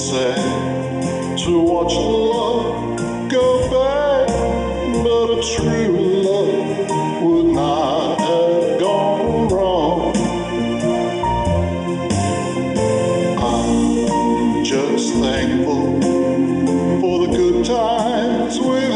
sad to watch love go back, but a true love would not have gone wrong. I'm just thankful for the good times we